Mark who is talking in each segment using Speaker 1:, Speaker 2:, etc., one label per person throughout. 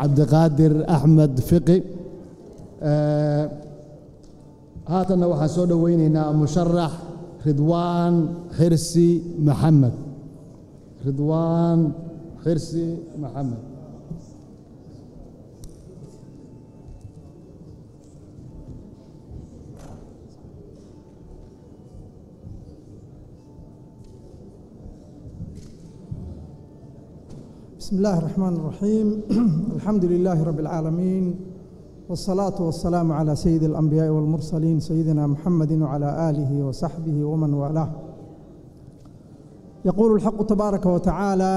Speaker 1: cabdiqaadir axmed fiqi. Haatanna waxaan soo dhowaynaynaa musharax ridwaan xirsi maxamed. Ridwaan xirsi maxamed
Speaker 2: بسم الله الرحمن الرحيم الحمد لله رب العالمين والصلاة والسلام على سيد الأنبياء والمرسلين سيدنا محمد وعلى آله وصحبه ومن والاه يقول الحق تبارك وتعالى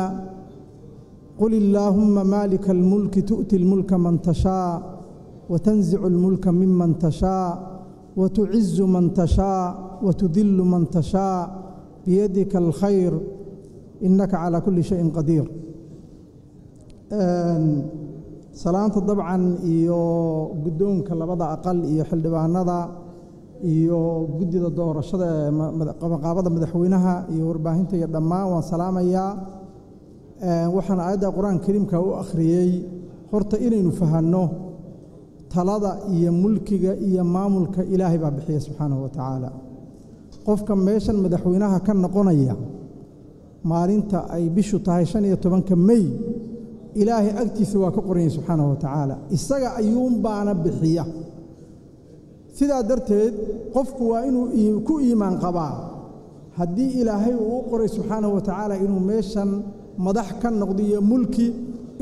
Speaker 2: قل اللهم مالك الملك تؤتي الملك من تشاء وتنزع الملك ممن تشاء وتعز من تشاء وتذل من تشاء بيدك الخير إنك على كل شيء قدير salaanta dabcan iyo guddoonka labada aqal iyo xildhibaanada iyo guddida doorashada ee qabanqaabada madaxweynaha iyo warbaahinta iyo dhammaan waan salaamayaa. Waxaan aayadda qur'aanka kariimka u akhriyey horta inaynu fahanno talada iyo mulkiga iyo maamulka ilaahay baa bixiya subxaanahu wa tacaala. Qofka meeshan madaxweynaha ka noqonaya maalinta ay bishu tahay shan iyo tobanka mey ilaahay agtiisa waa ka qoranyay subxaanahu wa tacaala. Isaga ayuunbaana bixiya. Sidaa darteed qofku waa inuu ku iimaan qabaa. Haddii ilaahay uu u qoray subxaanahu wa tacaala inuu meeshan madax ka noqdo iyo mulki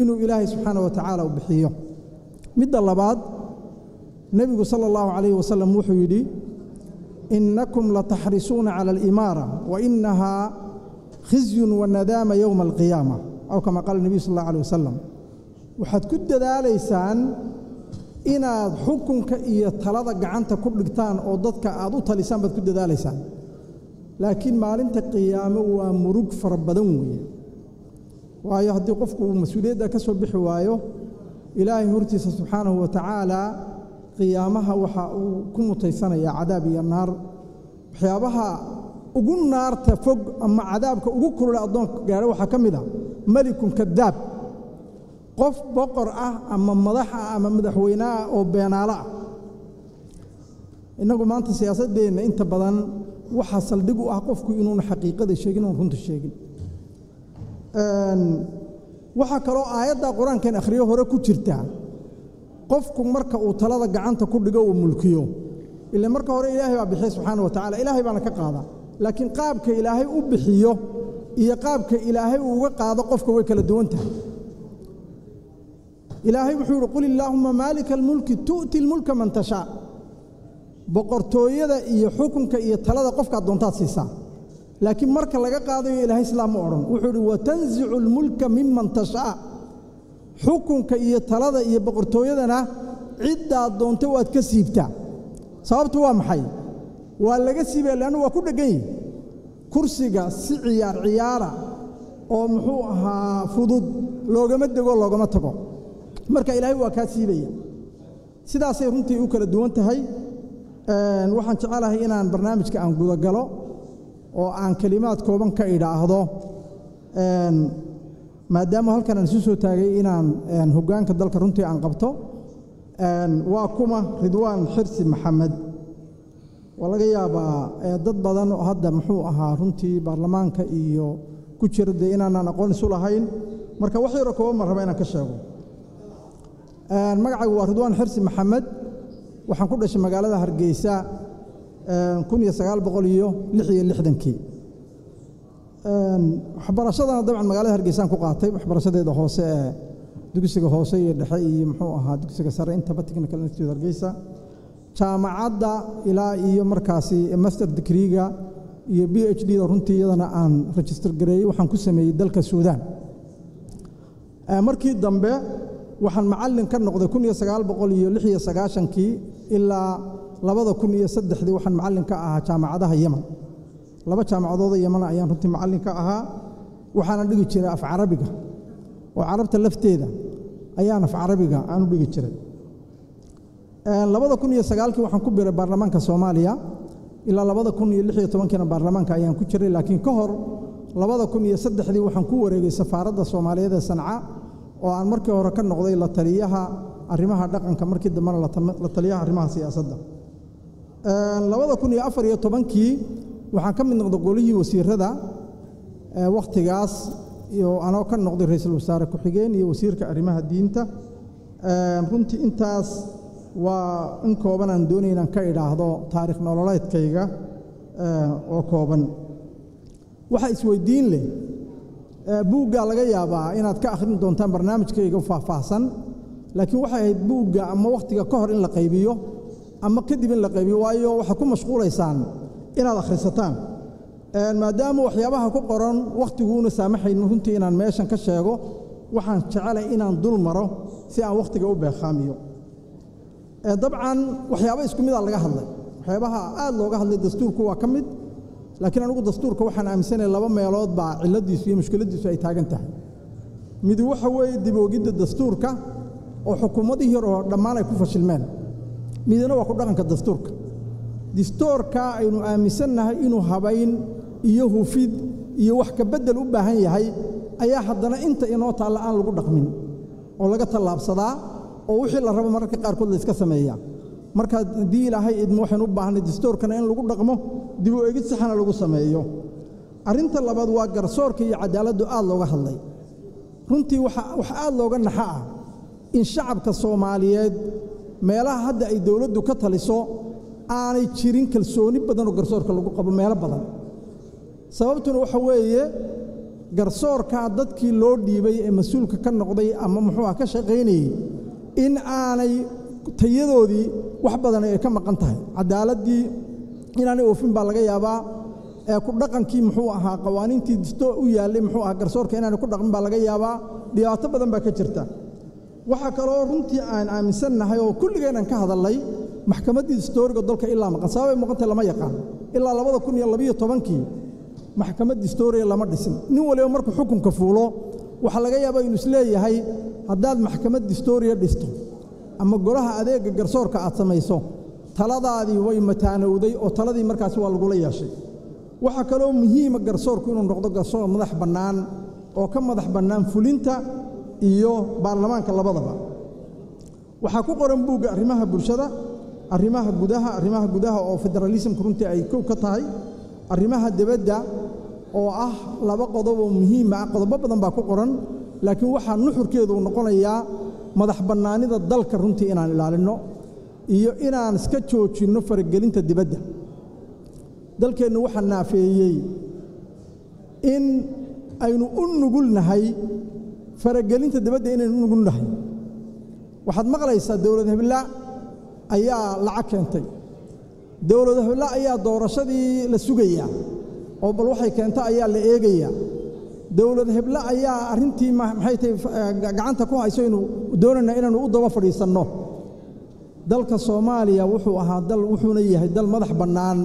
Speaker 2: inuu ilaahay subxaanahu wa tacaala u bixiyo. Midda labaad nebigu sala allahu calayhi wasalam wuxuu yidhi innakum lataxrisuuna cala alimaara wa innahaa khizyun wa nadaama yowma alqiyaama aw kama qaala nebiyu sal allahu alih wasalam waxaad ku dadaalaysaan inaad xukunka iyo talada gacanta ku dhigtaan oo dadka aad u talisaan baad ku dadaalaysaan. Laakiin maalinta qiyaamo waa murug fara badan weeye. Waayo haddii qofku uu mas'uuliyadda ka soo bixi waayo ilaahay hortiisa subxaanahu wa tacaalaa qiyaamaha waxa uu ku mutaysanayaa cadaab iyo naar. Waxyaabaha ugu naarta fog ama cadaabka ugu kulula addoonka gaadha waxaa ka mid a melikun kadaab qof boqor ah ama madax ah ama madaxweyne ah oo beenaalo ah. Innagu maanta siyaasaddeenna inta badan waxaa saldhig u ah qofku inuuna xaqiiqada sheegin oon runta sheegin. Waxaa kaloo aayadda qur'aankan akhriyo hore ku jirta qofku marka uu talada gacanta ku dhigo uu mulkiyo. Ila marka hore ilaahay baa bixiya subxaana wa tacala ilaahay baana ka qaada. Laakiin qaabka ilaahay u bixiyo iyo qaabka ilaahay uu uga qaado qofka way kala duwan tahay. Ilaahay wuxuu yidhi qul illaahumma maalika almulki tu'ti lmulka man tashaa. Boqortooyada iyo xukunka iyo talada qofkaad doontaad siisaa. Laakiin marka laga qaadayo ilaahay islaam ma odhan wuxuu yidhi watanzicu almulka miman tashaa. Xukunka iyo talada iyo boqortooyadana ciddaad doonta waad ka siibtaa. Sababtu waa maxay? Waa laga siibaya leannu waa ku dheggan yihi kursiga si ciyaar ciyaara oo muxuu ahaa fudud loogama dego loogama tago. Marka ilaahay waa kaa siibaya. Sidaasay runtii u kala duwan tahay. Waxaan jecelahay inaan barnaamijka aan gudagalo oo aan kelimaad kooban ka idhaahdo. Maadaama halkan aan isu soo taagay inaan hoggaanka dalka runtii aan qabto. Waa kuma ridwaan xirsi maxamed waa laga yaabaa dad badan hadda muxuu ahaa runtii baarlamaanka iyo ku jira dee inaanaan aqoon isu lahayn. Marka wax yaroo kooban ma raba inaan ka sheego. Magacaygu waa ridwaan xirsi maxamed. Waxaan ku dhashay magaalada hargeysa kun iyo sagaal boqol iyo lix iyo lixdankii. Waxbarashadana dabcan magaalada hargeysaan ku qaatay waxbarashadeeda hoose ee dugsiga hoose iyo dhexe iyo muxuu ahaa dugsiga sare. Intaba technical institute hargeysa jaamacadda ilaa iyo markaasi master digriga iyo b h d da runtii iyadana aan register gareeyey waxaan ku sameeyey dalka suudaan. Markii dambe waxaan macallin ka noqday sagaashankii ilaa labada kun iyo saddexdii waxaan macallin ka ahaa jaamacadaha yeman laba jaamacadooda yeman ayaan runtii macallin ka ahaa waxaana dhigi jiray af carabiga. Oo carabta lafteeda ayaan af carabiga aan u dhigi jiray labada kun iyo sagaalkii waxaan ku biray baarlamaanka soomaaliya. Ilaa labada kun iyo lix iyo tobankiina baarlamaanka ayaan ku jiray laakiin ka hor labada kun iyo saddexdii waxaan ku wareegay safaaradda soomaaliyeed ee sanca oo aan markii hore ka noqday la taliyaha arrimaha dhaqanka markii dambena la taliyaha arrimaha siyaasadda. Labada kun iyo afar iyo tobankii waxaan ka mid noqday golihii wasiirada wakhtigaas iyo anoo ka noqday ra'iisul wasaare ku-xigeen iyo wasiirka arrimaha diinta. Runtii intaas waa in kooban aan doonay inaan ka idhaahdo taarikh nololeedkayga oo kooban. Waxaa isweydiin leh buuggaa laga yaabaa inaad ka akhrin doontaan barnaamijkayga faahfaahsan laakiin waxay ahayd buugga ama wakhtiga ka hor in la qaybiyo ama kadib in la qaybiyo waayo waxaad ku mashquulaysaan inaad akhrisataan. Maadaama waxyaabaha ku qoran wakhtiguna saamaxaynin runtii inaan meeshan ka sheego waxaan jecelay inaan dul maro si aan wakhtiga u beekhaamiyo dabcan waxyaaba isku midaa laga hadlay. Waxyaabaha aad looga hadlay dastuurku waa ka mid laakiin anugu dastuurka waxaan aaminsanaya laba meelood baa cilladiisu iyo mushkiladiisu ay taagan tahay. Mid waxa weeye diboogidda dastuurka oo xukuumadihii hore oo dhammaan ay ku fashilmeen. Midna waa ku dhaqanka dastuurka. Dastuurka aynu aaminsannahay inuu habayn iyo hufid iyo wax ka beddel u baahan yahay ayaa haddana inta inoo taalla aan lagu dhaqmin oo laga tallaabsadaa oo wixii la rabo mararka qaarkood layska sameeyaa marka haddii ilaahay idmo waxaynu u baahnay dastuurkana in lagu dhaqmo dib u egid saxana lagu sameeyo. Arrinta labaad waa garsoorka iyo cadaaladdu aad looga hadlay. Runtii wax aad looga naxa ah in shacabka soomaaliyeed meelaha hadda ay dowladdu ka taliso aanay jirin kalsooni badanoo garsoorka lagu qabo meelo badan. Sababtuna waxa weeye garsoorkaa dadkii loo dhiibay ee mas'uulka ka noqday ama muxuuha ka shaqaynayey in aanay tayadoodii wax badan ay ka maqan tahay. Cadaaladdii inaanay oofin baa laga yaabaa ku dhaqankii muxuu ahaa qawaaniintii disto u yaallay muxuu ahaa garsoorka inaanay ku dhaqmin baa laga yaabaa dhibaato badan baa ka jirta. Waxaa kaloo runtii aan aaminsannahay oo kulligeenan ka hadallay maxkamaddii distooriga dalka ilaa maqan sababay muuqantay lama yaqaan. Ilaa labada kun iyo labiyo tobankii maxkamad distooriya lama dhisin. Nin waliba markuu xukunka fuulo waxaa laga yaabaa inuu is leeyahay haddaad maxkamad distooriya dhisto ama golaha adeegga garsoorka aad samayso taladaadii way mataanowday oo taladii markaasi waa lagula yeeshay waxaa kaloo muhiima garsoorku inuu noqdo garsoor madax bannaan oo ka madax bannaan fulinta iyo baarlamaanka labadaba. Waxaa ku qoran buugga arrimaha bulshada arrimaha gudaha arrimaha gudaha oo federaalismka runtii ay kow ka tahay arrimaha debadda oo ah laba qodob oo muhiima ah. Qodobo badan baa ku qoran laakiin waxaa nuxurkeedu noqonayaa madax bannaanida dalka runtii inaan ilaalinno iyo inaan iska joojinno faragelinta dibadda. Dalkeennu waxaa naafeeyey in aynu u nugulnahay faragelinta dibadda inaynu u nugulnahay. Waxaad maqlaysaa dowlad hebla ayaa lacag keentay. Dowlad hebla ayaa doorashadii la sugayaa oo bal waxay keenta ayaa la eegayaa dowlad hebla ayaa arrintii maxay tahay gacanta ku hayso inuu doonayna inaanu u daba fadhiisanno. Dalka soomaaliya wuxuu ahaa dal wuxuuna yahay dal madax bannaan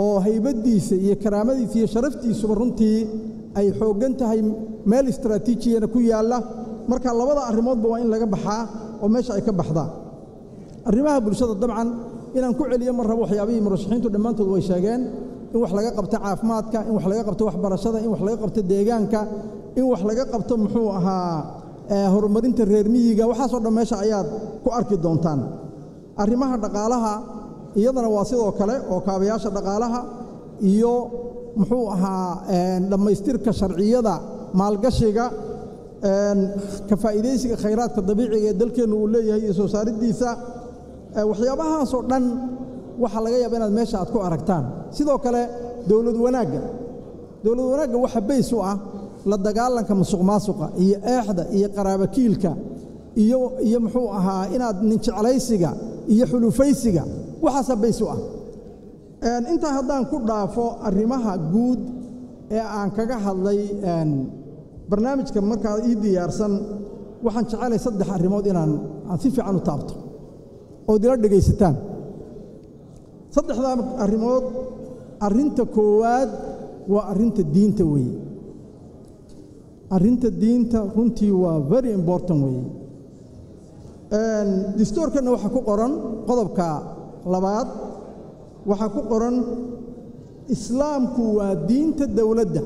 Speaker 2: oo haybaddiisa iyo karaamadiisa iyo sharaftiisuba runtii ay xooggan tahay meel istraatiijiyana ku yaalla. Marka labada arrimoodba waa in laga baxaa oo meesha ay ka baxdaa. Arrimaha bulshada dabcan inaan ku celiyo ma rabo waxyaabihii murashaxiintu dhammaantood way sheegeen in wax laga qabto caafimaadka in wax laga qabto waxbarashada in wax laga qabto deegaanka in wax laga qabto muxuu ahaa horumarinta reer miyiga. Waxaasoo dhan meesha ayaad ku arki doontaan. Arrimaha dhaqaalaha iyadana waa sidoo kale oo kaabayaasha dhaqaalaha iyo muxuu ahaa dhammaystirka sharciyada maalgashiga ka faa'iidaysiga khayraadka dabiiciga ee dalkeennu uu leeyahay iyo soo saariddiisa waxyaabahaasoo dhan waxaa laga yaaba inaad meesha aad ku aragtaan. Sidoo kale dowlad wanaagga. Dowlad wanaagga waxa bays u ah la dagaalanka musuq maasuqa iyo eexda iyo qaraabakiilka iyo muxuu ahaa inaad ninjeclaysiga iyo xulufaysiga. Waxaasaa bays u ah. Intaa haddaan ku dhaafo arrimaha guud ee aan kaga hadlay barnaamijka markaa ii diyaarsan waxaan jecelay saddex arrimood inaan aan si fiican u taabto ood ila dhegaysataan saddexdaa arrimood arrinta koowaad waa arrinta diinta weeye. Arrinta diinta runtii waa very important weeye. Distoorkanna waxaa ku qoran qodobka labaad. Waxaa ku qoran islaamku waa diinta dowladda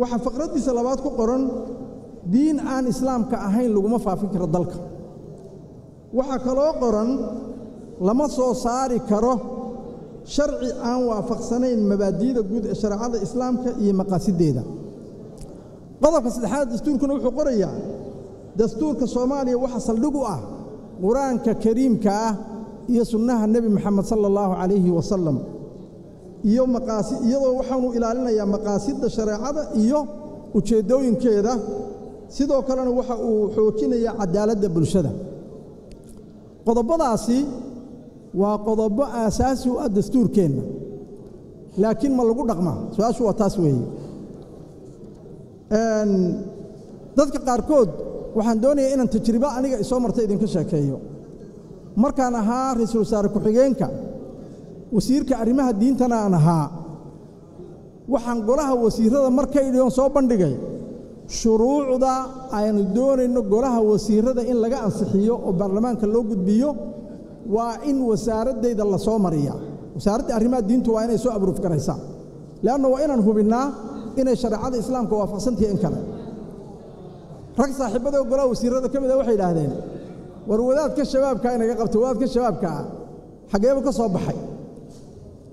Speaker 2: waxaa faqraddiisa labaad ku qoran diin aan islaamka ahayn laguma faafin karo dalka. Waxaa kaloo qoran lama soo saari karo sharci aan waafaqsanayn mabaadi'da guud ee shareecada islaamka iyo maqaasiddeeda qodobka saddexaad dastuurkuna wuxuu qorayaa dastuurka soomaaliya waxaa saldhig u ah qur'aanka kariimka ah iyo sunnaha nebi moxamed sala allahu calayhi wasalam iyadoo waxaanu ilaalinayaa maqaasidda shareecada iyo ujeeddooyinkeeda sidoo kalena waxa uu xoojinayaa cadaaladda bulshada. Qodobbadaasi waa qodobbo aasaasi u ah dastuurkeenna. Laakiin ma lagu dhaqmaa su'aashu waa taas weeye. Dadka qaarkood waxaan doonayaa inaan tajribo aniga isoo marta idinka sheekeeyo. Markaan ahaa ra'iisul wasaare ku-xigeenka wasiirka arrimaha diintana aan ahaa waxaan golaha wasiirrada markaydhion soo bandhigay. Shuruucda aynu doonayno golaha wasiirrada in laga ansixiyo oo baarlamaanka loo gudbiyo waa in wasaaraddayda la soo mariya wasaaradda arrimaha diintu waa inay soo abruuf garaysaa leanna waa inaan hubinnaa inay shareecada islaamka waafaqsantahiy in kale. Rag saaxiibadoo golaha wasiirrada ka mid a waxay idhaahdeen war wadaadka shabaabkaa inaga qabta wadaadka shabaabka ah xaggeebu ka soo baxay.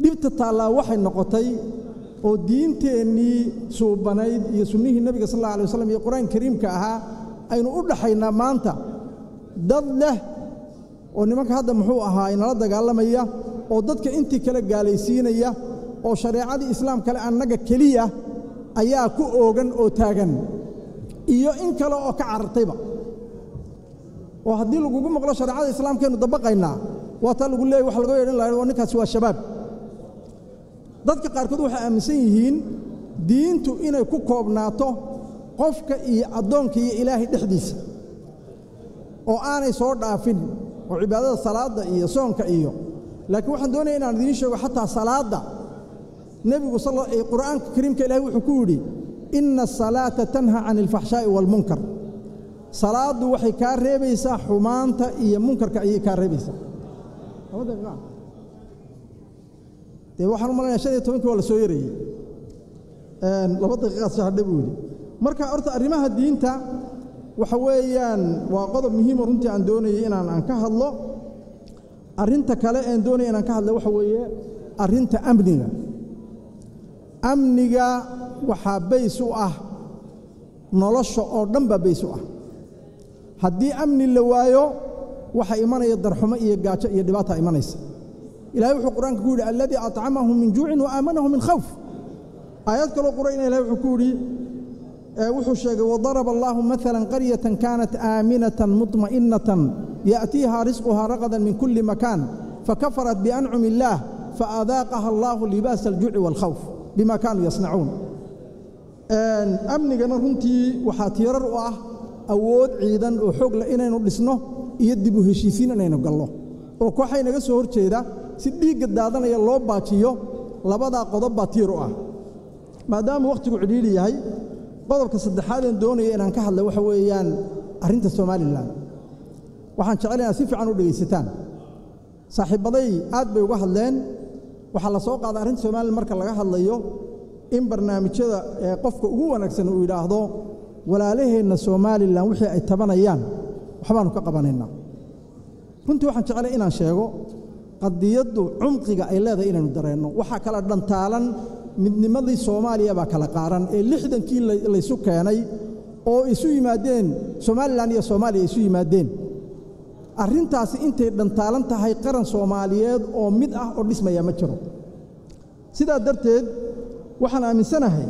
Speaker 2: Dhibta taallaa waxay noqotay oo diinteennii suubanayd iyo sunnihii nebiga sal alla alay waslam iyo qur'aan kariimka ahaa aynu u dhaxaynaa maanta. Dad leh oo nimanka hadda muxuu ahaa inala dagaalamaya oo dadka intii kale gaalaysiinaya oo shareecadii islaam kale annaga keliya ayaa ku oogan oo taagan. Iyo in kale oo ka carartayba. Oo haddii lagugu maqlo shareecada islaamkaynu dabaqaynaa waa taa lagu leeyay wax laga yeedhan laha waa ninkaasi waa shabaab. Dadka qaarkood waxay aaminsan yihiin diintu inay ku koobnaato qofka iyo addoonka iyo ilaahay dhexdiisa oo aanay soo dhaafin oo cibaadada salaadda iyo soonka iyo. Laakiin waxaan doonaya inaan idiin sheego xataa salaadda. Nebigu qur'aanka kariimka ilahay wuxuu ku yidhi inna asalaata tanha can alfaxshaa'i waalmunkar salaaddu waxay kaa reebaysaa xumaanta iyo munkarka ayay kaa reebaysaa. Dee waxaan u shan iyo tobankii waa la soo yarayey laba daqiiqaad shahadhe buu yidhi marka horta arrimaha diinta waxa weeyaan waa qodob muhiima runtii aan doonayay inaan aan ka hadlo. Arrinta kale een doonaya inaan ka hadlo waxa weeye arrinta amniga. Amniga waxaa bays u ah nolosha oo dhan baa bays u ah. Haddii amni la waayo waxaa imanaya darxumo iyo gaajo iyo dhibaata imanaysa. Ilahay wuxuu qur'aanka ku yidhi alladii acamahum min juucin wa aamanahum min khawf. Aayad kaloo qurayna ilahay wuxuu ku yidhi wuxuu sheegay wadaraba allaahu maalan qaryatan kaanat aaminatan mudma'inatan ya'tiihaa risquhaa raqadan min kulli makaan fakafarat biancumi illaah faadaaqaha allaahu libaasa aljuuci waalkhawf bima kaanuu yasnacuun. Amnigana runtii waxaa tiirar u ah awood ciidan oo xoog leh inaynu dhisno iyo dib u heshiisiin inaynu galno. Oo kooxay naga soo hor jeeda si dhiigga daadanaya loo baajiyo labadaa qodob baa tiir u ah. Maadaama wakhtigu cidhiidhi yahay qodobka saddexaadeen doonaya inaan ka hadla waxa weeyaan arrinta somalilan. Waxaan jecel inaad si fiican u dhegaysataan. Saaxiibbaday aad bay uga hadleen. Waxaa la soo qaaday arrinta somalilan marka laga hadlayo in barnaamijyada ee qofka ugu wanaagsan uu yidhaahdo walaalaheenna somalilan wixii ay tabanayaan. Waxbaanu ka qabanaynaa runtii waxaan jeclay inaan sheego qadiyaddu cumqiga ay leedahay inaynu dareenno waxaa kala dhantaalan midnimadii soomaaliya baa kala qaaran ee lixdankii laysu keenay oo isu yimaadeen somalilan iyo soomaaliya isu yimaadeen. Arrintaasi intay dhantaalan tahay qaran soomaaliyeed oo mid ah oo dhismaya ma jiro. Sidaa darteed waxaan aaminsanahay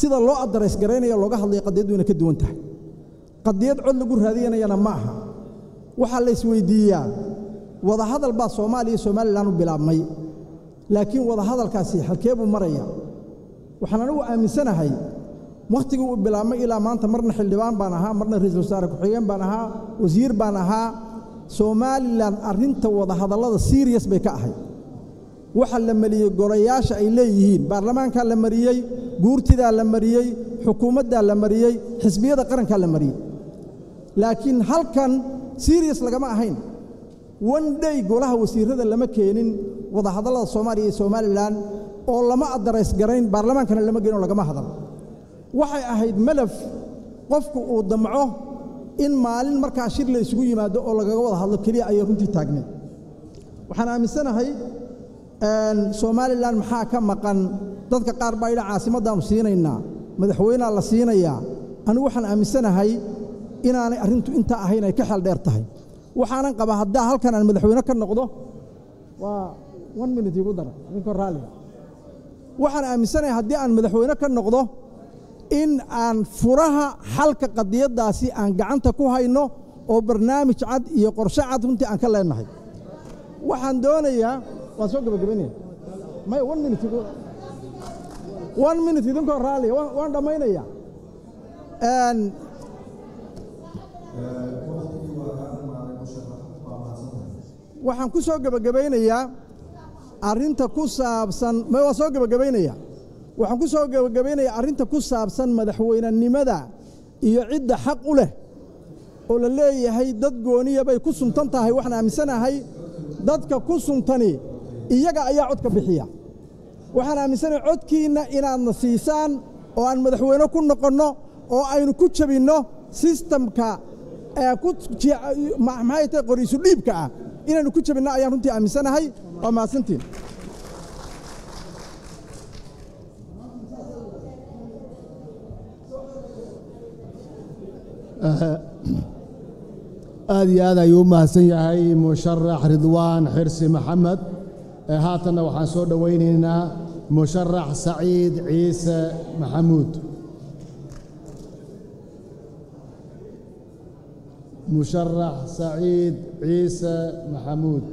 Speaker 2: sida loo adarays garaynaya looga hadlaya qadiyaddu inay ka duwan tahay. Qadiyad cod lagu raadiyanayana ma aha. Waxaa la wadahadal baa soomaaliya iyo somalilan u bilaabmay laakiin wadahadalkaasi halkee buu maraya. Waxaan anigu aaminsanahay wakhtigii uu bilaabmay ilaa maanta marna xildhibaan baan ahaa marna ra'iisul wasaare ku-xigeen baan ahaa wasiir baan ahaa. Somalilan arrinta wadahadallada siiriyas bay ka ahay waxa la mariyey golayaasha ay leeyihiin baarlamaankaa la mariyey guurtidaa la mariyey xukuumaddaa la mariyey xisbiyada qarankaa la mariyey laakiin halkan siriyas lagama ahayn day golaha wasiirrada lama keenin wadahadallada soomaaliya iyo somalilan oo lama adarays garayn baarlamaankana lama geenin oo lagama hadal. Waxay ahayd malaf qofku uu damco in maalin markaa shir la isugu yimaado oo lagaga wada hadlo keliya ayay runtii taagneed waxaan aaminsanahay somalilan maxaa ka maqan? Dadka qaar baa yidha caasimaddaannu siinaynaa madaxweynea la siinayaa. Anigu waxaan aaminsanahay inaanay arrintu intaa ahayn ay ka xeel dheer tahay waxaanan qabaa haddaa halkan aan madaxweyne ka noqdo waa one minute igu dara ninkoo raalliga waxaan aaminsanahay haddii aan madaxweyne ka noqdo in aan furaha xalka qadiyaddaasi aan gacanta ku hayno oo barnaamij cad iyo qorshe cad runtii aan ka leenahay. Waxaan doonayaa waan soo gabagabaynaya may one minute one minute idinkoo raalliga waan dhammaynaya waxaan ku soo gebagabaynayaa arrinta ku saabsan ma waan soo gebagabaynaya waxaan ku soo gebagabaynayaa arrinta ku saabsan madaxweynenimada iyo cidda xaq u leh oo la leeyahay dad gooniya bay ku suntan tahay waxaan aaminsanahay dadka ku suntani iyaga ayaa codka bixiya. Waxaan aaminsanahay codkiinna inaadna siisaan oo aan madaxweyne ku noqonno oo aynu ku jabinno sistamka maxay tahay qoriisu dhiibka ah inaynu ku jabinno ayaan runtii aaminsanahay. Waa mahadsantiin
Speaker 1: aad iyo aad ayuu u mahadsan yahay musharax ridwaan xirsi maxamed. Haatanna waxaan soo dhowaynaynaa musharax saciid ciise maxamuud musharax saciid ciise maxamuud